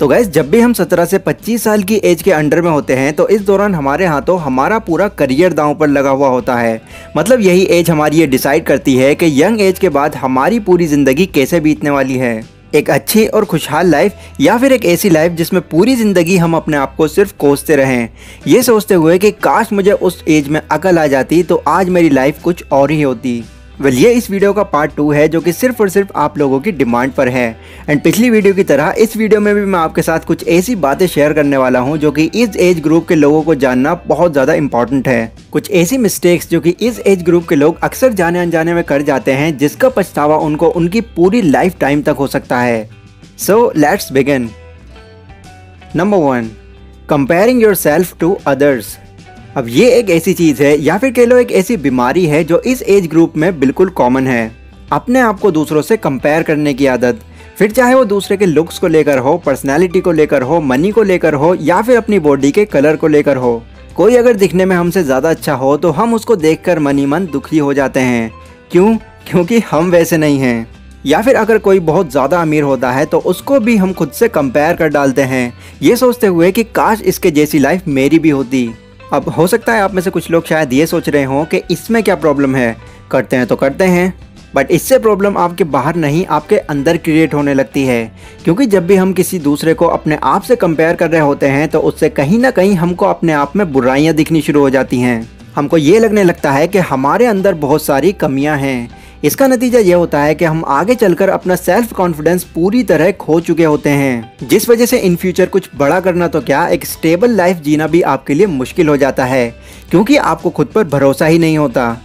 तो गैस जब भी हम 17 से 25 साल की एज के अंडर में होते हैं तो इस दौरान हमारे हाथों हमारा पूरा करियर दांव पर लगा हुआ होता है। मतलब यही एज हमारी ये डिसाइड करती है कि यंग एज के बाद हमारी पूरी ज़िंदगी कैसे बीतने वाली है। एक अच्छी और खुशहाल लाइफ या फिर एक ऐसी लाइफ जिसमें पूरी ज़िंदगी हम अपने आप को सिर्फ़ कोसते रहें। ये सोचते हुए कि काश मुझे उस एज में अकल आ जाती तो आज मेरी लाइफ कुछ और ही होती। वेल ये इस वीडियो का पार्ट टू है, जो कि सिर्फ़ और सिर्फ़ आप लोगों की डिमांड पर है। एंड पिछली वीडियो की तरह, इस वीडियो में भी मैं आपके साथ कुछ ऐसी बातें शेयर करने वाला हूँ, जो कि इस एज ग्रुप के लोगों को जानना बहुत ज़्यादा इंपॉर्टेंट है। कुछ ऐसी मिस्टेक्स जो कि इस एज ग्रुप के लोग अक्सर जाने अनजाने में कर जाते हैं, जिसका पछतावा उनको उनकी पूरी लाइफ टाइम तक हो सकता है। So let's begin number one comparing yourself to others अब ये एक ऐसी चीज़ है, या फिर कह लो एक ऐसी बीमारी है जो इस एज ग्रुप में बिल्कुल कॉमन है। अपने आप को दूसरों से कंपेयर करने की आदत, फिर चाहे वो दूसरे के लुक्स को लेकर हो पर्सनैलिटी को लेकर हो मनी को लेकर हो, या फिर अपनी बॉडी के कलर को लेकर हो। कोई अगर दिखने में हमसे ज़्यादा अच्छा हो तो हम उसको देख कर मनी मन दुखी हो जाते हैं। क्यों? क्योंकि हम वैसे नहीं हैं। या फिर अगर कोई बहुत ज़्यादा अमीर होता है तो उसको भी हम खुद से कंपेयर कर डालते हैं। ये सोचते हुए कि काश इसके जैसी लाइफ मेरी भी होती। अब हो सकता है आप में से कुछ लोग शायद ये सोच रहे हों कि इसमें क्या प्रॉब्लम है। करते हैं तो करते हैं। बट इससे प्रॉब्लम आपके बाहर नहीं, आपके अंदर क्रिएट होने लगती है। क्योंकि जब भी हम किसी दूसरे को अपने आप से कंपेयर कर रहे होते हैं तो उससे कहीं ना कहीं हमको अपने आप में बुराइयाँ दिखनी शुरू हो जाती हैं। हमको ये लगने लगता है कि हमारे अंदर बहुत सारी कमियाँ हैं। इसका नतीजा यह होता है कि हम आगे चलकर अपना सेल्फ कॉन्फिडेंस पूरी तरह खो चुके होते हैं। जिस वजह से इन फ्यूचर कुछ बड़ा करना तो क्या एक स्टेबल लाइफ जीना भी आपके लिए मुश्किल हो जाता है, क्योंकि आपको खुद पर भरोसा ही नहीं होता।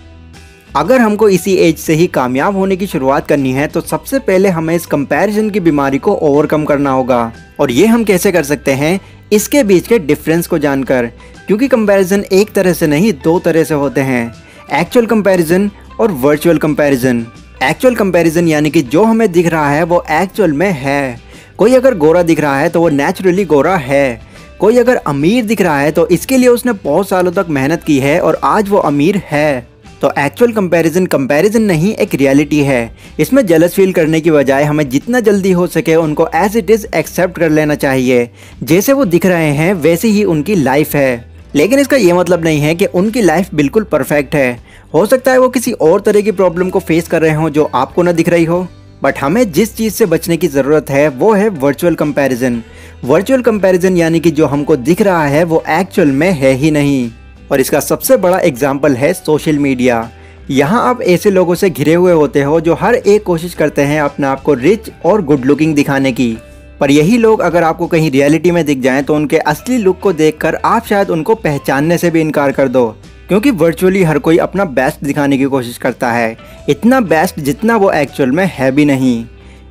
अगर हमको इसी एज से ही कामयाब होने की शुरुआत करनी है तो सबसे पहले हमें इस कंपैरिजन की बीमारी को ओवरकम करना होगा। और ये हम कैसे कर सकते हैं? इसके बीच के डिफरेंस को जानकर, क्योंकि कंपैरिजन एक तरह से नहीं, दो तरह से होते हैं। एक्चुअल कंपैरिजन और वर्चुअल कंपैरिजन एक्चुअल कंपैरिजन यानी कि जो हमें दिख रहा है, वो एक्चुअल में है। कोई अगर गोरा दिख रहा है तो वो नेचुरली गोरा है। कोई अगर अमीर दिख रहा है तो इसके लिए उसने बहुत सालों तक मेहनत की है और आज वो अमीर है। तो एक्चुअल कंपैरिजन कंपैरिजन नहीं, एक रियलिटी है। इसमें जलस फील करने की बजाय हमें जितना जल्दी हो सके उनको एज इट इज़ एक्सेप्ट कर लेना चाहिए। जैसे वो दिख रहे हैं, वैसे ही उनकी लाइफ है। लेकिन इसका ये मतलब नहीं है कि उनकी लाइफ बिल्कुल परफेक्ट है। हो सकता है वो किसी और तरह की प्रॉब्लम को फेस कर रहे हो जो आपको ना दिख रही हो। बट हमें जिस चीज़ से बचने की ज़रूरत है, वो है वर्चुअल कंपैरिजन वर्चुअल कंपैरिजन यानी कि जो हमको दिख रहा है, वो एक्चुअल में है ही नहीं। और इसका सबसे बड़ा एग्ज़ाम्पल है सोशल मीडिया यहाँ आप ऐसे लोगों से घिरे हुए होते हो जो हर एक कोशिश करते हैं अपने आप को रिच और गुड लुकिंग दिखाने की। पर यही लोग अगर आपको कहीं रियलिटी में दिख जाएँ तो उनके असली लुक को देखकर आप शायद उनको पहचानने से भी इनकार कर दो। क्योंकि वर्चुअली हर कोई अपना बेस्ट दिखाने की कोशिश करता है। इतना बेस्ट जितना वो एक्चुअल में है भी नहीं।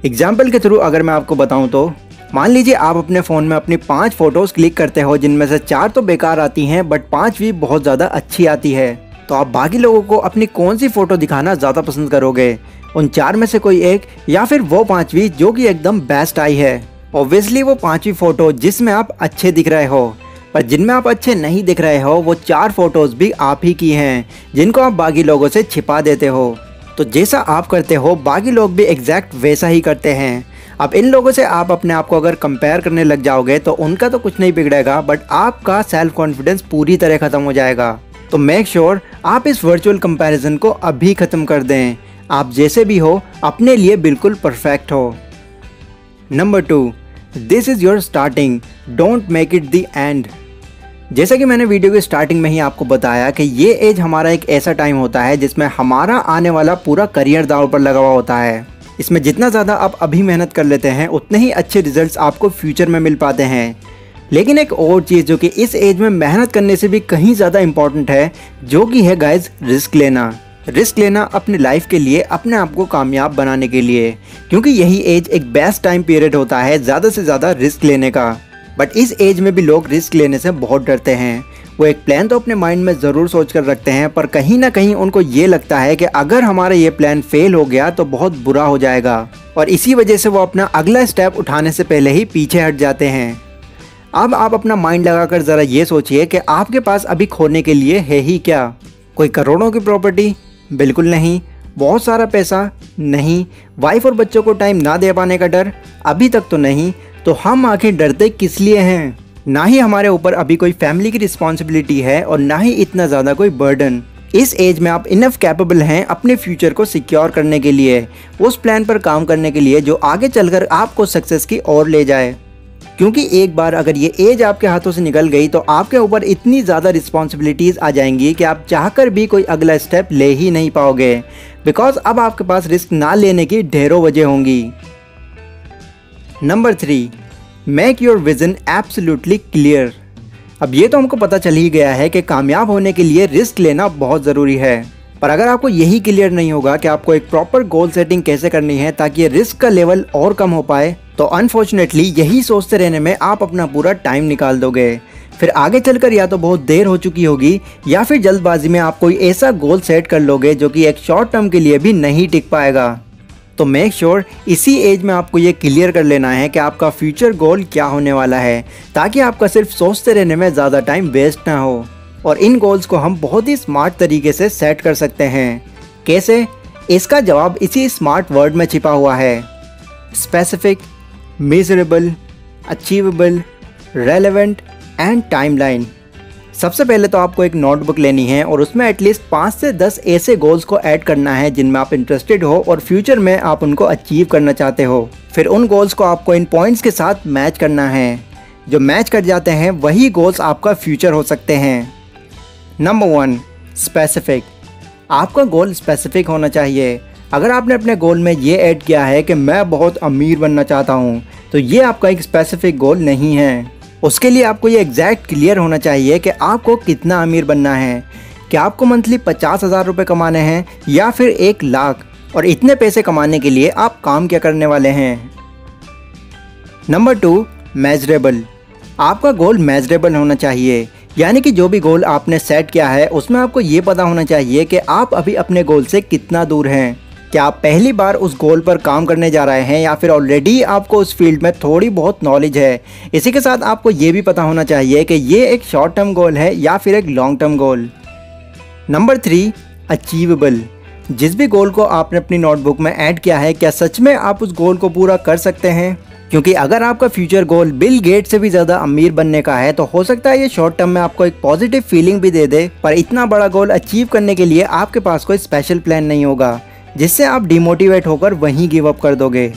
एग्ज़ाम्पल के थ्रू अगर मैं आपको बताऊँ तो मान लीजिए आप अपने फ़ोन में अपनी पाँच फ़ोटोज़ क्लिक करते हो, जिनमें से चार तो बेकार आती हैं बट पाँच भी बहुत ज़्यादा अच्छी आती है। तो आप बाकी लोगों को अपनी कौन सी फ़ोटो दिखाना ज़्यादा पसंद करोगे? उन चार में से कोई एक, या फिर वो पांचवी जो कि एकदम बेस्ट आई है। ऑब्वियसली वो पांचवी फ़ोटो जिसमें आप अच्छे दिख रहे हो। पर जिनमें आप अच्छे नहीं दिख रहे हो, वो चार फ़ोटोज़ भी आप ही की हैं, जिनको आप बाकी लोगों से छिपा देते हो। तो जैसा आप करते हो बाकी लोग भी एग्जैक्ट वैसा ही करते हैं। अब इन लोगों से आप अपने आप को अगर कंपेयर करने लग जाओगे तो उनका तो कुछ नहीं बिगड़ेगा बट आपका सेल्फ कॉन्फिडेंस पूरी तरह ख़त्म हो जाएगा। तो मेक श्योर sure आप इस वर्चुअल कंपैरिजन को अभी ख़त्म कर दें। आप जैसे भी हो, अपने लिए बिल्कुल परफेक्ट हो। Number two this is your starting don't make it the end जैसा कि मैंने वीडियो के स्टार्टिंग में ही आपको बताया कि ये एज हमारा एक ऐसा टाइम होता है जिसमें हमारा आने वाला पूरा करियर दाव पर लगा हुआ होता है। इसमें जितना ज़्यादा आप अभी मेहनत कर लेते हैं, उतने ही अच्छे रिजल्ट्स आपको फ्यूचर में मिल पाते हैं। लेकिन एक और चीज़ जो कि इस एज में मेहनत करने से भी कहीं ज़्यादा इंपॉर्टेंट है, जो कि है गाइज़ रिस्क लेना। रिस्क लेना अपने लाइफ के लिए, अपने आप को कामयाब बनाने के लिए। क्योंकि यही एज एक बेस्ट टाइम पीरियड होता है, ज़्यादा से ज़्यादा रिस्क लेने का। बट इस एज में भी लोग रिस्क लेने से बहुत डरते हैं। वो एक प्लान तो अपने माइंड में ज़रूर सोच कर रखते हैं, पर कहीं ना कहीं उनको ये लगता है कि अगर हमारा ये प्लान फेल हो गया तो बहुत बुरा हो जाएगा। और इसी वजह से वो अपना अगला स्टेप उठाने से पहले ही पीछे हट जाते हैं। अब आप अपना माइंड लगाकर ज़रा ये सोचिए कि आपके पास अभी खोने के लिए है ही क्या? कोई करोड़ों की प्रॉपर्टी बिल्कुल नहीं। बहुत सारा पैसा? नहीं। वाइफ और बच्चों को टाइम ना दे पाने का डर? अभी तक तो नहीं। तो हम आखिर डरते किस लिए हैं? ना ही हमारे ऊपर अभी कोई फैमिली की रिस्पॉन्सिबिलिटी है और ना ही इतना ज़्यादा कोई बर्डन इस एज में आप इनफ कैपेबल हैं अपने फ्यूचर को सिक्योर करने के लिए, उस प्लान पर काम करने के लिए जो आगे चलकर आपको सक्सेस की ओर ले जाए। क्योंकि एक बार अगर ये एज आपके हाथों से निकल गई तो आपके ऊपर इतनी ज़्यादा रिस्पॉन्सिबिलिटीज़ आ जाएँगी कि आप चाहकर भी कोई अगला स्टेप ले ही नहीं पाओगे। बिकॉज़ अब आपके पास रिस्क ना लेने की ढेरों वजह होंगी। Number three make your vision absolutely clear अब ये तो हमको पता चल ही गया है कि कामयाब होने के लिए रिस्क लेना बहुत ज़रूरी है। पर अगर आपको यही क्लियर नहीं होगा कि आपको एक प्रॉपर गोल सेटिंग कैसे करनी है ताकि रिस्क का लेवल और कम हो पाए तो अनफॉर्चुनेटली यही सोचते रहने में आप अपना पूरा टाइम निकाल दोगे। फिर आगे चलकर या तो बहुत देर हो चुकी होगी, या फिर जल्दबाजी में आप कोई ऐसा गोल सेट कर लोगे जो कि एक शॉर्ट टर्म के लिए भी नहीं टिक पाएगा। तो मेक श्योर sure, इसी एज में आपको ये क्लियर कर लेना है कि आपका फ्यूचर गोल क्या होने वाला है ताकि आपका सिर्फ़ सोचते रहने में ज़्यादा टाइम वेस्ट ना हो। और इन गोल्स को हम बहुत ही स्मार्ट तरीके से सेट कर सकते हैं। कैसे? इसका जवाब इसी स्मार्ट वर्ड में छिपा हुआ है। Specific measurable achievable relevant and timeline सबसे पहले तो आपको एक नोटबुक लेनी है और उसमें एटलीस्ट पाँच से दस ऐसे गोल्स को ऐड करना है जिनमें आप इंटरेस्टेड हो और फ्यूचर में आप उनको अचीव करना चाहते हो। फिर उन गोल्स को आपको इन पॉइंट्स के साथ मैच करना है। जो मैच कर जाते हैं, वही गोल्स आपका फ्यूचर हो सकते हैं। नंबर वन स्पेसिफिक आपका गोल स्पेसिफिक होना चाहिए। अगर आपने अपने गोल में ये ऐड किया है कि मैं बहुत अमीर बनना चाहता हूँ तो ये आपका एक स्पेसिफिक गोल नहीं है। उसके लिए आपको ये एग्जैक्ट क्लियर होना चाहिए कि आपको कितना अमीर बनना है। क्या आपको मंथली पचास हज़ार रुपये कमाने हैं या फिर एक लाख। और इतने पैसे कमाने के लिए आप काम क्या करने वाले हैं? नंबर टू मेजरेबल आपका गोल मेजरेबल होना चाहिए। यानी कि जो भी गोल आपने सेट किया है, उसमें आपको ये पता होना चाहिए कि आप अभी अपने गोल से कितना दूर हैं। क्या आप पहली बार उस गोल पर काम करने जा रहे हैं या फिर ऑलरेडी आपको उस फ़ील्ड में थोड़ी बहुत नॉलेज है? इसी के साथ आपको ये भी पता होना चाहिए कि ये एक शॉर्ट टर्म गोल है या फिर एक long term goal number three achievable जिस भी गोल को आपने अपनी नोटबुक में ऐड किया है, क्या सच में आप उस गोल को पूरा कर सकते हैं? क्योंकि अगर आपका फ्यूचर गोल बिल गेट से भी ज़्यादा अमीर बनने का है तो हो सकता है ये शॉर्ट टर्म में आपको एक पॉजिटिव फीलिंग भी दे दे, पर इतना बड़ा गोल अचीव करने के लिए आपके पास कोई स्पेशल प्लान नहीं होगा। जिससे आप डिमोटिवेट होकर वहीं गिव अप कर दोगे।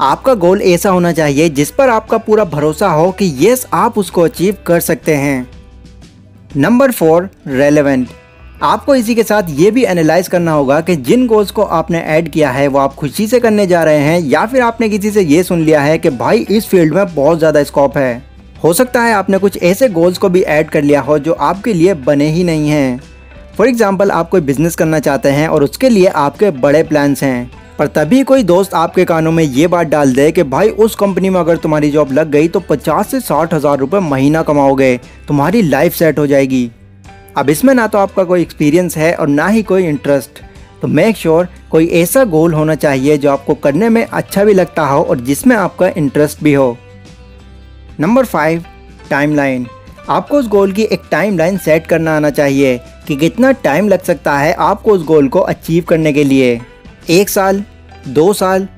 आपका गोल ऐसा होना चाहिए जिस पर आपका पूरा भरोसा हो कि यस आप उसको अचीव कर सकते हैं। नंबर फोर रेलेवेंट आपको इसी के साथ ये भी एनालाइज करना होगा कि जिन गोल्स को आपने ऐड किया है, वो आप खुशी से करने जा रहे हैं या फिर आपने किसी से ये सुन लिया है कि भाई, इस फ़ील्ड में बहुत ज़्यादा स्कोप है। हो सकता है आपने कुछ ऐसे गोल्स को भी ऐड कर लिया हो जो आपके लिए बने ही नहीं हैं। फॉर एग्ज़ाम्पल आप कोई बिज़नेस करना चाहते हैं और उसके लिए आपके बड़े प्लान्स हैं, पर तभी कोई दोस्त आपके कानों में ये बात डाल दे कि भाई, उस कंपनी में अगर तुम्हारी जॉब लग गई तो पचास से साठ हज़ार रुपये महीना कमाओगे, तुम्हारी लाइफ सेट हो जाएगी। अब इसमें ना तो आपका कोई एक्सपीरियंस है और ना ही कोई इंटरेस्ट तो मेक श्योर sure कोई ऐसा गोल होना चाहिए जो आपको करने में अच्छा भी लगता हो और जिसमें आपका इंटरेस्ट भी हो। नंबर फाइव टाइमलाइन आपको उस गोल की एक टाइमलाइन सेट करना आना चाहिए कि कितना टाइम लग सकता है आपको उस गोल को अचीव करने के लिए। एक साल, दो साल,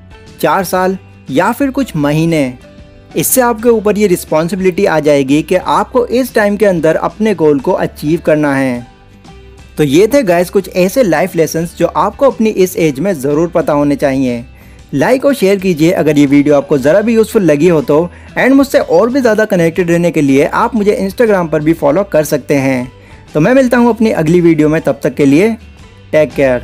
चार साल या फिर कुछ महीने। इससे आपके ऊपर ये रिस्पॉन्सिबिलिटी आ जाएगी कि आपको इस टाइम के अंदर अपने गोल को अचीव करना है। तो ये थे गाइस कुछ ऐसे लाइफ लेसन्स जो आपको अपनी इस एज में ज़रूर पता होने चाहिए। लाइक और शेयर कीजिए। अगर ये वीडियो आपको ज़रा भी यूज़फुल लगी हो तो एंड मुझसे और भी ज़्यादा कनेक्टेड रहने के लिए आप मुझे इंस्टाग्राम पर भी फॉलो कर सकते हैं। तो मैं मिलता हूँ अपनी अगली वीडियो में, तब तक के लिए टेक केयर